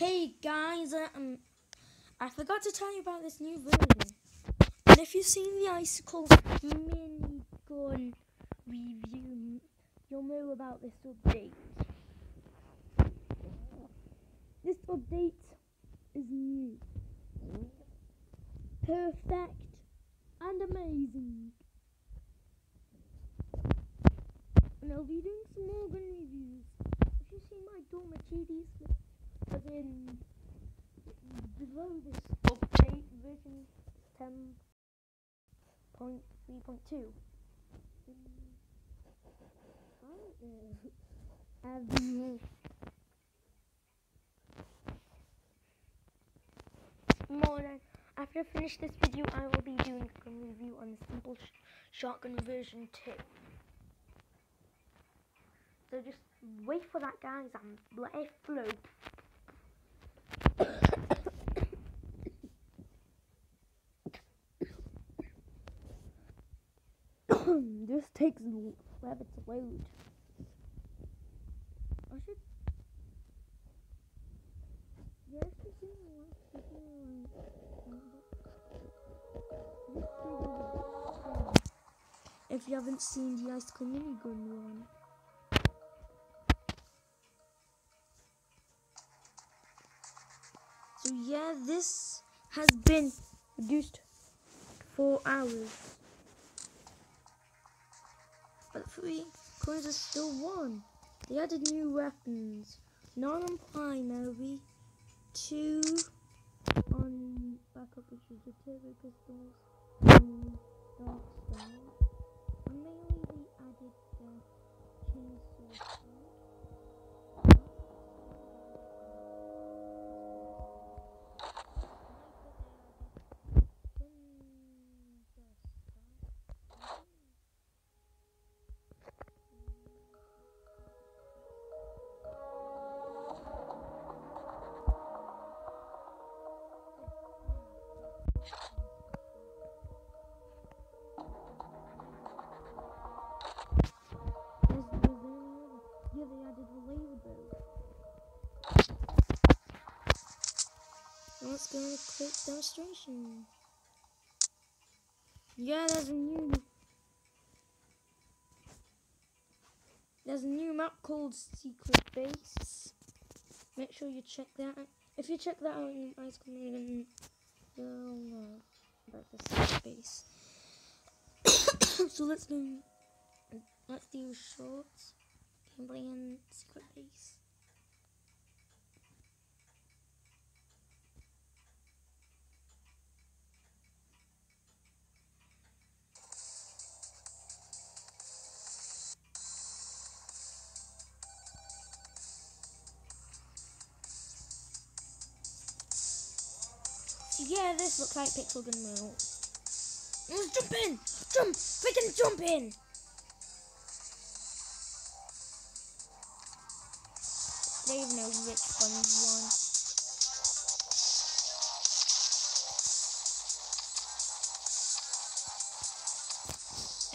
Hey guys, um, I forgot to tell you about this new version. And if you've seen the Icicle mini gun review, you'll know about this update. This update is new, perfect, and amazing. And I'll be doing some more gun reviews. If you see my Doma GD slip, as in below this update version 10.3.2. Um, more than after I finish this video, I will be doing a review on the simple sh shotgun version 2. So just wait for that, guys, and let it flow. this takes forever to load. I should. Yeah, If you haven't seen the Ice Cream Minigun one. So yeah, this has been reduced four hours. But three coins are still one. They added new weapons. None on primary, two on backup which is the turbo pistols and dark. And mainly they added the chainsaw. Let's go into quick demonstration. Yeah, there's a new there's a new map called Secret Base. Make sure you check that. out. If you check that out in Ice Cream, you'll know about the Secret Base. so let's do let's do shorts, gameplay, and Secret Base. Yeah, this looks like Pixel Gun Mill. Mm, jump in! Jump! Freaking jump in! They even know which one's one.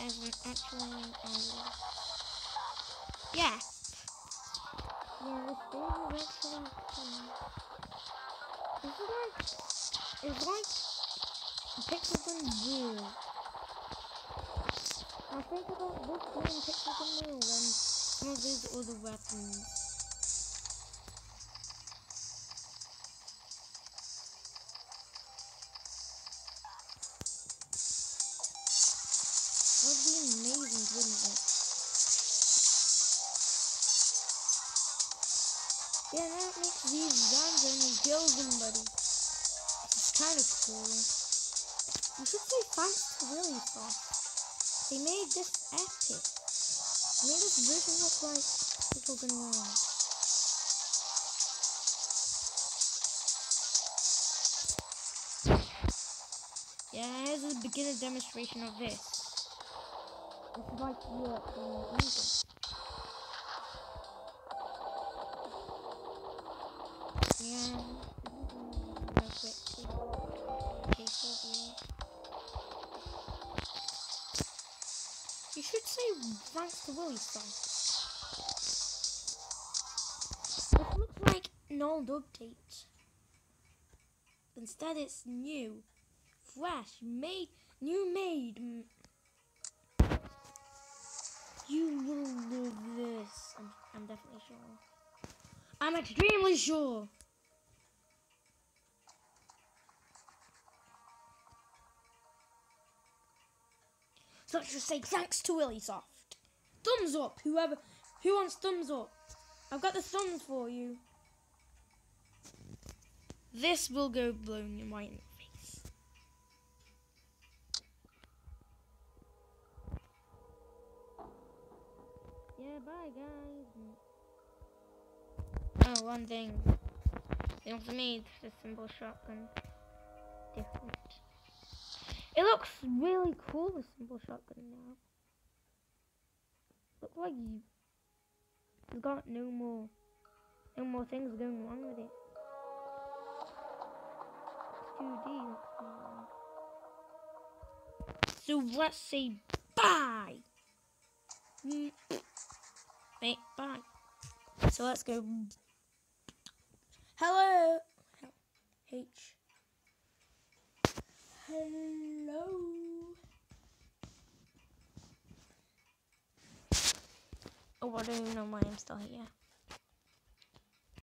As an actual um, Yeah. Yeah, this is actually This is like it's like Pixel Gun World. I think about this being Pixel Gun World than some of these other weapons. Yeah, that makes these you kill somebody. It's kind of cool. You should thanks to RiliSoft. They made this epic. They made this version look like people going around. Yeah, here's a beginner demonstration of this. Is like England. Should say thanks to Willy Song. This looks like an old update. Instead, it's new, fresh, made, new made. mm. You will love this. I'm, I'm definitely sure. I'm extremely sure. Let's just say thanks to RiliSoft. Thumbs up, whoever, who wants thumbs up? I've got the thumbs for you. This will go blown in the face. Yeah, bye guys. Oh, one thing. They also made the simple shotgun different. It looks really cool, the simple shotgun now. Looks like you it's got no more no more things going wrong with it. It's 2D. looks wrong. So let's say bye. Wait, bye. So let's go. Hello. H. Hello. Oh, I don't even know why I'm still here.